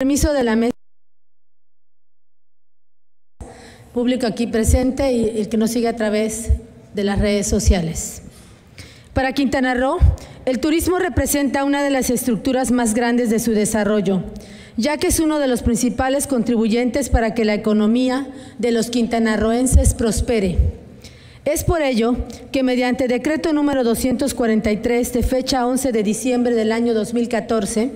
Permiso de la mesa público aquí presente y el que nos sigue a través de las redes sociales. Para Quintana Roo, el turismo representa una de las estructuras más grandes de su desarrollo, ya que es uno de los principales contribuyentes para que la economía de los quintanarroenses prospere. Es por ello que mediante decreto número 243 de fecha 11 de diciembre del año 2014,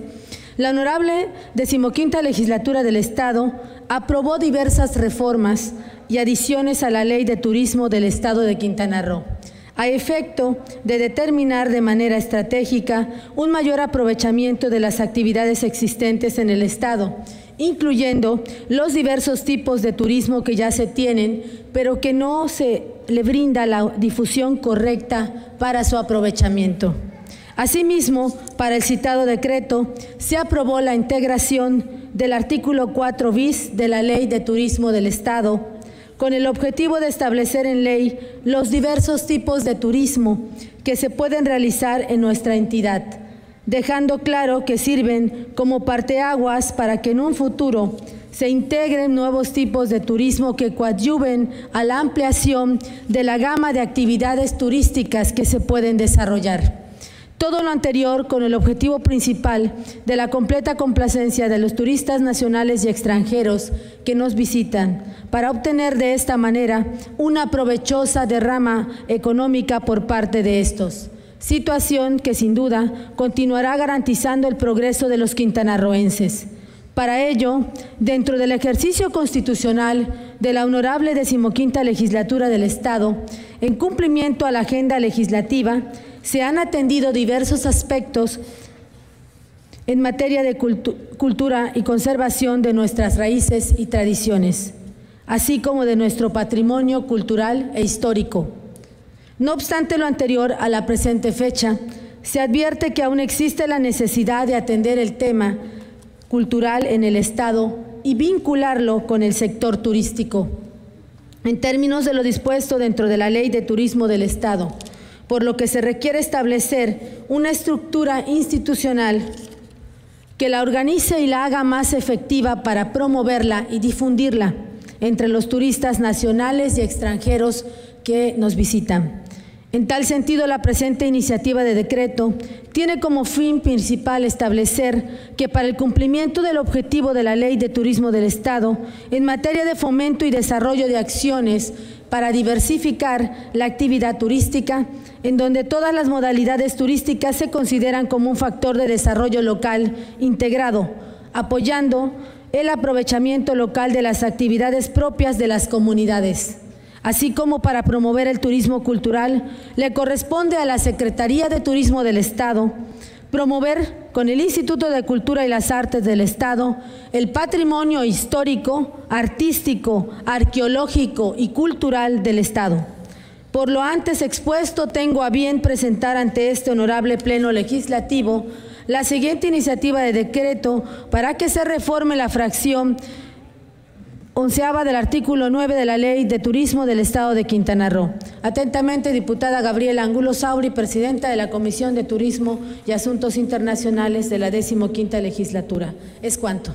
la honorable decimoquinta legislatura del Estado aprobó diversas reformas y adiciones a la Ley de Turismo del Estado de Quintana Roo, a efecto de determinar de manera estratégica un mayor aprovechamiento de las actividades existentes en el Estado, incluyendo los diversos tipos de turismo que ya se tienen, pero que no se le brinda la difusión correcta para su aprovechamiento. Asimismo, para el citado decreto, se aprobó la integración del artículo 4 bis de la Ley de Turismo del Estado, con el objetivo de establecer en ley los diversos tipos de turismo que se pueden realizar en nuestra entidad, dejando claro que sirven como parteaguas para que en un futuro se integren nuevos tipos de turismo que coadyuven a la ampliación de la gama de actividades turísticas que se pueden desarrollar. Todo lo anterior con el objetivo principal de la completa complacencia de los turistas nacionales y extranjeros que nos visitan, para obtener de esta manera una provechosa derrama económica por parte de estos situación que sin duda continuará garantizando el progreso de los quintanarroenses. Para ello, dentro del ejercicio constitucional de la honorable decimoquinta legislatura del Estado, en cumplimiento a la agenda legislativa, se han atendido diversos aspectos en materia de cultura y conservación de nuestras raíces y tradiciones, así como de nuestro patrimonio cultural e histórico. No obstante lo anterior a la presente fecha, se advierte que aún existe la necesidad de atender el tema cultural en el Estado y vincularlo con el sector turístico, en términos de lo dispuesto dentro de la Ley de Turismo del Estado por lo que se requiere establecer una estructura institucional que la organice y la haga más efectiva para promoverla y difundirla entre los turistas nacionales y extranjeros que nos visitan. En tal sentido, la presente iniciativa de decreto tiene como fin principal establecer que para el cumplimiento del objetivo de la Ley de Turismo del Estado, en materia de fomento y desarrollo de acciones para diversificar la actividad turística, en donde todas las modalidades turísticas se consideran como un factor de desarrollo local integrado, apoyando el aprovechamiento local de las actividades propias de las comunidades así como para promover el turismo cultural, le corresponde a la Secretaría de Turismo del Estado promover con el Instituto de Cultura y las Artes del Estado el patrimonio histórico, artístico, arqueológico y cultural del Estado. Por lo antes expuesto, tengo a bien presentar ante este honorable Pleno Legislativo la siguiente iniciativa de decreto para que se reforme la fracción onceava del artículo 9 de la Ley de Turismo del Estado de Quintana Roo. Atentamente, diputada Gabriela Angulo Sauri, presidenta de la Comisión de Turismo y Asuntos Internacionales de la decimoquinta legislatura. Es cuanto.